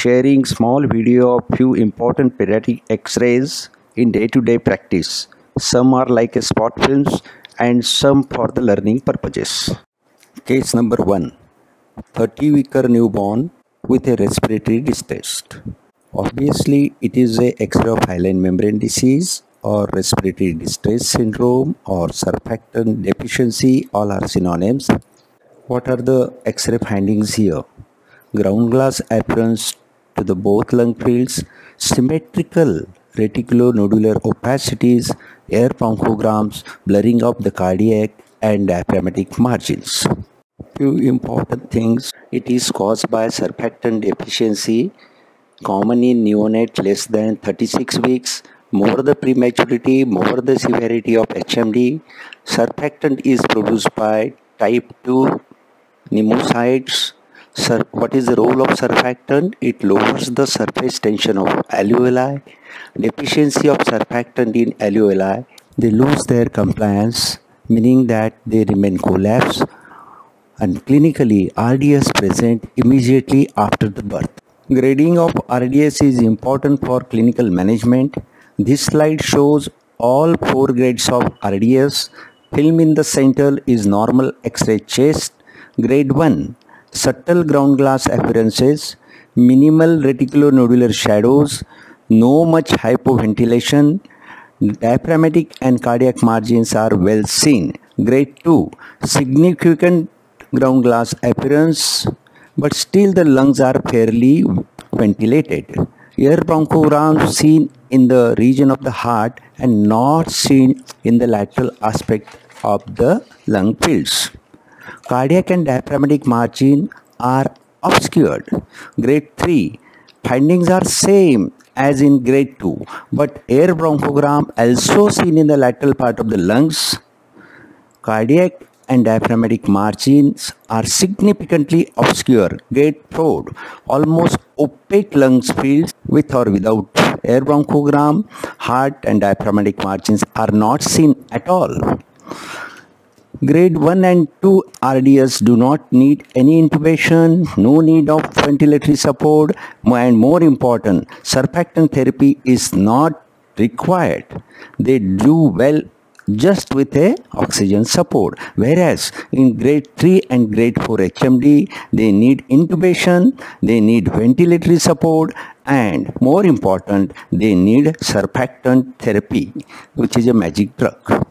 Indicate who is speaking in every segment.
Speaker 1: sharing small video of few important pediatric x-rays in day-to-day practice. Some are like a spot films and some for the learning purposes. Case number 1. 30 weeker newborn with a respiratory distress. Obviously, it is a X-ray of hyaline membrane disease or respiratory distress syndrome or surfactant deficiency all are synonyms. What are the X-ray findings here? Ground glass appearance to the both lung fields, symmetrical reticulonodular opacities, air bronchograms, blurring of the cardiac and diaphragmatic margins. Few important things. It is caused by surfactant deficiency, common in neonates less than 36 weeks. More the prematurity, more the severity of HMD. Surfactant is produced by type 2 pneumocytes Sur what is the role of surfactant? It lowers the surface tension of alveoli. Deficiency of surfactant in alveoli, they lose their compliance, meaning that they remain collapsed and clinically RDS present immediately after the birth. Grading of RDS is important for clinical management. This slide shows all four grades of RDS. Film in the center is normal X-ray chest. Grade 1 subtle ground glass appearances, minimal reticulonodular shadows, no much hypoventilation, diaphragmatic and cardiac margins are well seen. Grade 2, significant ground glass appearance, but still the lungs are fairly ventilated. Air bronchograms seen in the region of the heart and not seen in the lateral aspect of the lung fields. Cardiac and diaphragmatic margin are obscured. Grade 3 findings are same as in grade 2 but air bronchogram also seen in the lateral part of the lungs. Cardiac and diaphragmatic margins are significantly obscure. Grade 4 almost opaque lungs fields with or without air bronchogram. Heart and diaphragmatic margins are not seen at all. Grade 1 and 2 RDS do not need any intubation, no need of ventilatory support, and more important, surfactant therapy is not required. They do well just with a oxygen support whereas in grade 3 and grade 4 HMD they need intubation they need ventilatory support and more important they need surfactant therapy which is a magic drug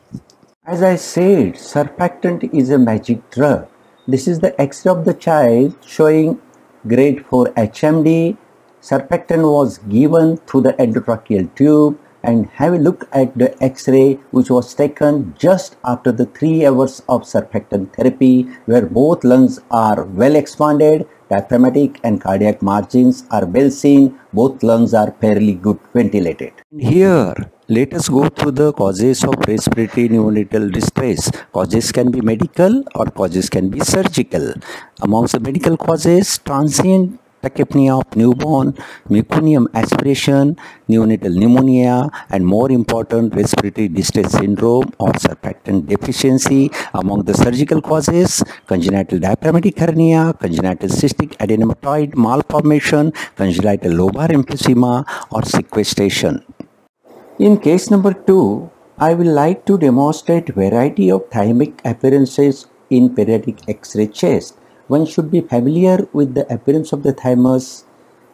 Speaker 1: as I said, surfactant is a magic drug. This is the X-ray of the child showing grade 4 HMD. Surfactant was given through the endotracheal tube and have a look at the X-ray which was taken just after the 3 hours of surfactant therapy where both lungs are well expanded, diaphragmatic and cardiac margins are well seen, both lungs are fairly good ventilated. Here let us go through the causes of respiratory neonatal distress. Causes can be medical or causes can be surgical. Amongst the medical causes, transient tachypnea of newborn, meconium aspiration, neonatal pneumonia, and more important, respiratory distress syndrome or surfactant deficiency. Among the surgical causes, congenital diaphragmatic hernia, congenital cystic adenomatoid malformation, congenital lobar emphysema, or sequestration. In case number 2, I will like to demonstrate variety of thymic appearances in pediatric X-ray chest. One should be familiar with the appearance of the thymus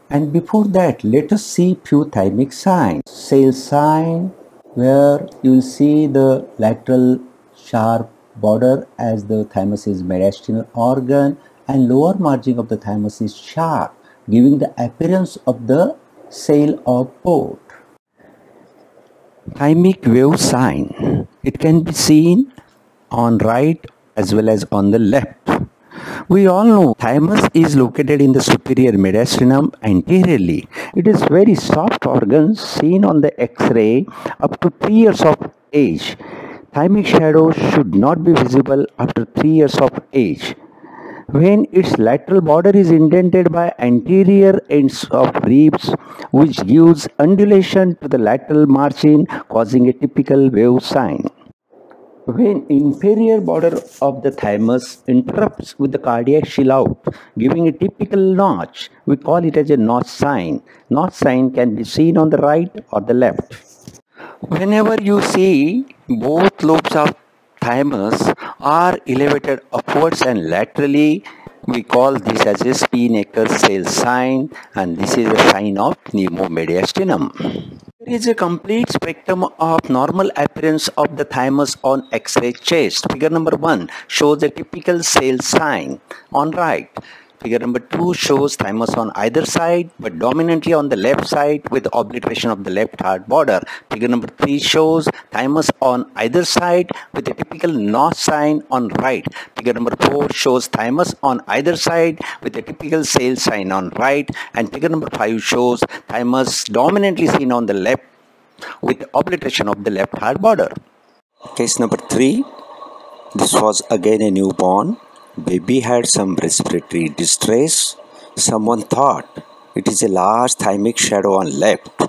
Speaker 1: and before that let us see few thymic signs. Sail sign where you will see the lateral sharp border as the thymus is mediastinal organ and lower margin of the thymus is sharp giving the appearance of the sail or boat thymic wave sign. It can be seen on right as well as on the left. We all know thymus is located in the superior mediastinum anteriorly. It is very soft organ seen on the X-ray up to 3 years of age. Thymic shadows should not be visible after 3 years of age when its lateral border is indented by anterior ends of ribs which gives undulation to the lateral margin causing a typical wave sign. When inferior border of the thymus interrupts with the cardiac out, giving a typical notch, we call it as a notch sign. Notch sign can be seen on the right or the left. Whenever you see both lobes of thymus are elevated upwards and laterally, we call this as a spinnaker sail sign and this is a sign of pneumomediastinum. There is a complete spectrum of normal appearance of the thymus on X-ray chest. Figure number 1 shows a typical sail sign on right. Figure number 2 shows thymus on either side but dominantly on the left side with obliteration of the left heart border. Figure number 3 shows thymus on either side with a typical notch sign on right. Figure number 4 shows thymus on either side with a typical sail sign on right. And figure number 5 shows thymus dominantly seen on the left with obliteration of the left heart border. Case number 3. This was again a newborn Baby had some respiratory distress. Someone thought it is a large thymic shadow on left,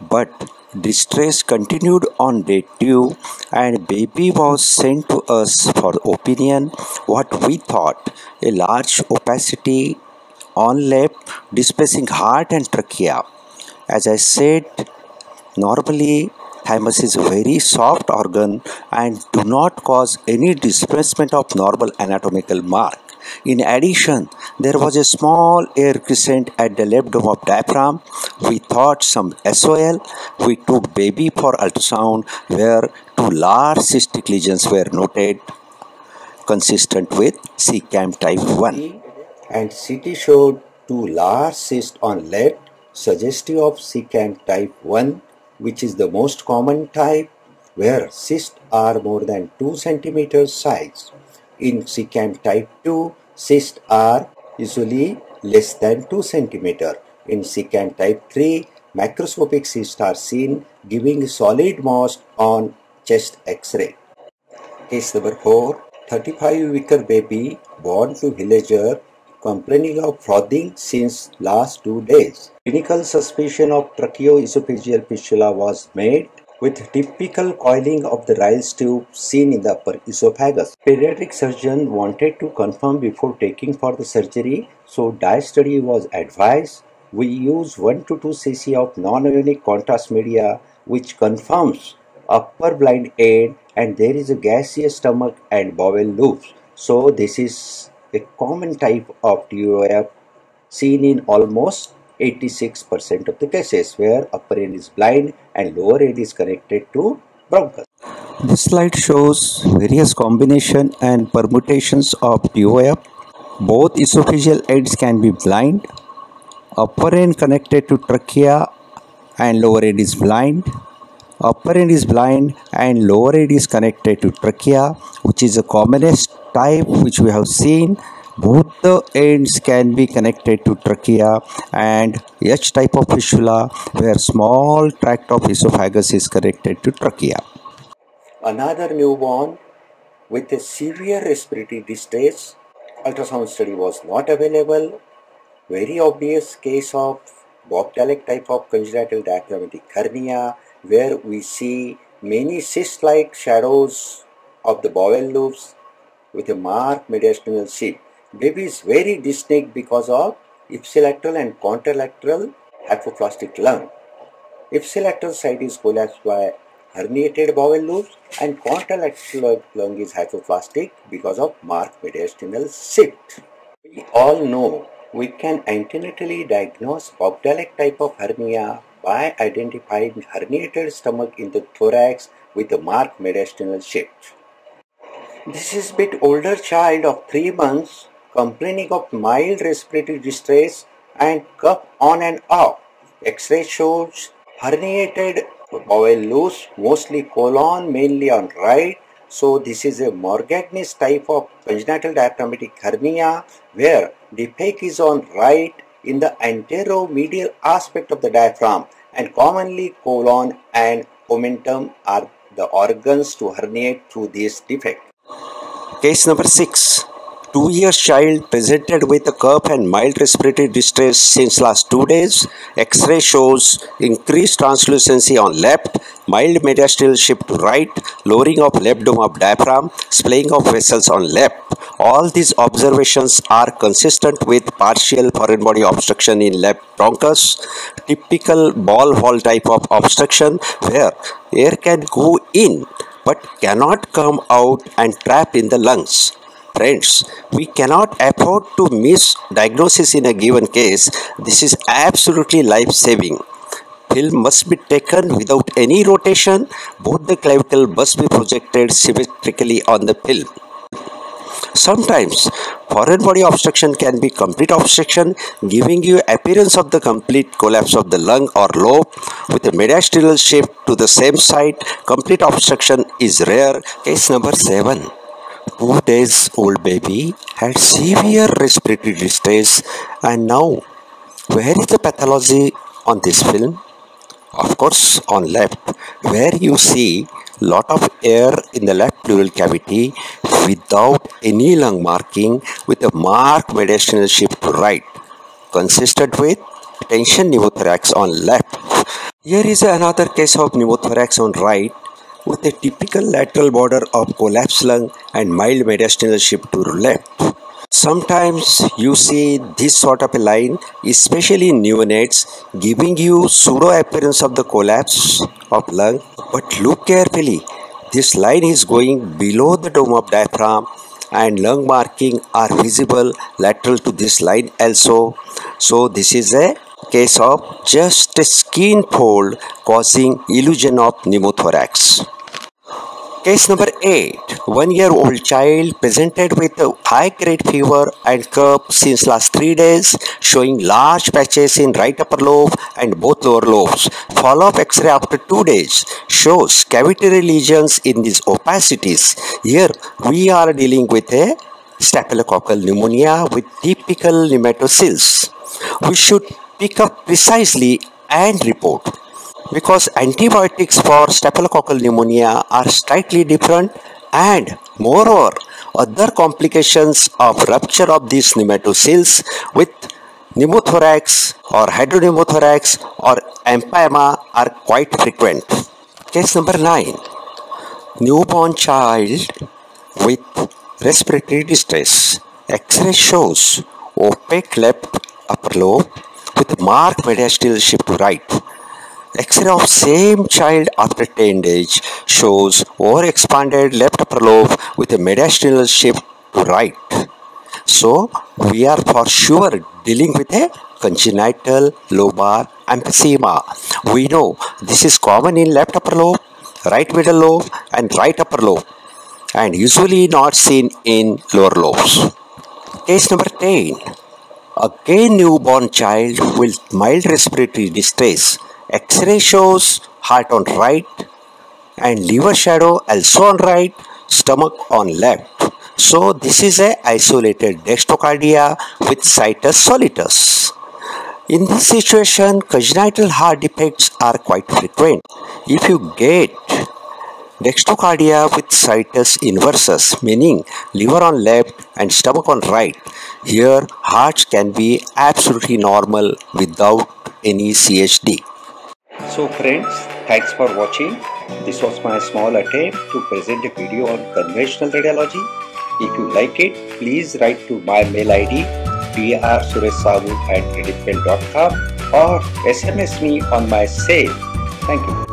Speaker 1: but distress continued on day two and baby was sent to us for opinion. What we thought a large opacity on left displacing heart and trachea. As i said normally Thymus is a very soft organ and do not cause any displacement of normal anatomical mark. In addition, there was a small air crescent at the left dome of diaphragm. We thought some SOL. We took baby for ultrasound where two large cystic lesions were noted consistent with CCAM type 1. And CT showed two large cysts on left suggestive of CCAM type 1 which is the most common type where cysts are more than 2 centimeters size. In CCAM type 2, cysts are usually less than 2 centimeter. In CCAM type 3, macroscopic cysts are seen giving solid mass on chest x-ray. Case number 4, 35 weeker baby born to villager complaining of frothing since last two days. Clinical suspicion of tracheoesophageal fistula was made with typical coiling of the Ryle's tube seen in the upper esophagus. Pediatric surgeon wanted to confirm before taking for the surgery, so dye study was advised. We use 1 to 2 cc of non-ionic contrast media which confirms upper blind end and there is a gaseous stomach and bowel loops. So this is a common type of TOF seen in almost 86% of the cases where upper end is blind and lower end is connected to bronchus. This slide shows various combination and permutations of TOF. Both esophageal ends can be blind. Upper end connected to trachea and lower end is blind. Upper end is blind and lower end is connected to trachea which is the commonest type which we have seen both the ends can be connected to trachea and H type of fistula where small tract of esophagus is connected to trachea. Another newborn with a severe respiratory distress, ultrasound study was not available. Very obvious case of Bochdalek type of congenital diaphragmatic hernia where we see many cyst-like shadows of the bowel loops with a marked mediastinal shift. Baby is very distinct because of ipsilateral and contralateral hypoplastic lung. Ipsilateral side is collapsed by herniated bowel loops and contralateral lung is hypoplastic because of marked mediastinal shift. We all know we can antenatally diagnose Bochdalek type of hernia by identifying herniated stomach in the thorax with a marked mediastinal shift. This is bit older child of 3 months complaining of mild respiratory distress and cough on and off. X-ray shows herniated bowel loose, mostly colon, mainly on right. So this is a Morgagni's type of congenital diaphragmatic hernia where peak is on right in the anteromedial aspect of the diaphragm and commonly colon and omentum are the organs to herniate through this defect. Case number 6. two year child presented with a cough and mild respiratory distress since last two days. X-ray shows increased translucency on left, mild mediastinal shift to right, lowering of left dome of diaphragm, splaying of vessels on left. All these observations are consistent with partial foreign body obstruction in left bronchus, typical ball valve type of obstruction where air can go in but cannot come out and trap in the lungs. Friends, we cannot afford to miss diagnosis in a given case. This is absolutely life-saving. Film must be taken without any rotation. Both the clavicle must be projected symmetrically on the film. Sometimes foreign body obstruction can be complete obstruction giving you appearance of the complete collapse of the lung or lobe with a mediastinal shift to the same side. Complete obstruction is rare. Case number 7 two days old baby had severe respiratory distress and now where is the pathology on this film of course on left where you see lot of air in the left pleural cavity without any lung marking with a marked mediastinal shift to right consistent with tension pneumothorax on left here is another case of pneumothorax on right with a typical lateral border of collapsed lung and mild mediastinal shift to left. Sometimes you see this sort of a line, especially in neonates, giving you pseudo appearance of the collapse of lung. But look carefully, this line is going below the dome of diaphragm and lung marking are visible lateral to this line also. So this is a case of just a skin fold causing illusion of pneumothorax. Case number 8. One year old child presented with high grade fever and cough since last 3 days showing large patches in right upper lobe and both lower lobes. Follow-up x-ray after 2 days shows cavitary lesions in these opacities. Here we are dealing with a staphylococcal pneumonia with typical pneumatocele. We should pick up precisely and report because antibiotics for staphylococcal pneumonia are slightly different and moreover other complications of rupture of these pneumatoceles with pneumothorax or hydropneumothorax or empyema are quite frequent. Case number 9. Newborn child with respiratory distress. X-ray shows opaque left upper lobe with marked mediastinal shift to right X-ray of same child after 10 days shows overexpanded left upper lobe with a mediastinal shift to right. So we are for sure dealing with a congenital lobar emphysema. We know this is common in left upper lobe, right middle lobe and right upper lobe and usually not seen in lower lobes. Case number 10. A gay newborn child with mild respiratory distress X-ray shows heart on right and liver shadow also on right, stomach on left. So this is a isolated dextrocardia with situs solitus. In this situation, congenital heart defects are quite frequent. If you get dextrocardia with situs inversus, meaning liver on left and stomach on right, here hearts can be absolutely normal without any CHD.
Speaker 2: So friends, thanks for watching. This was my small attempt to present a video on conventional radiology. If you like it, please write to my mail ID drsuresavu at or SMS me on my sale. Thank you.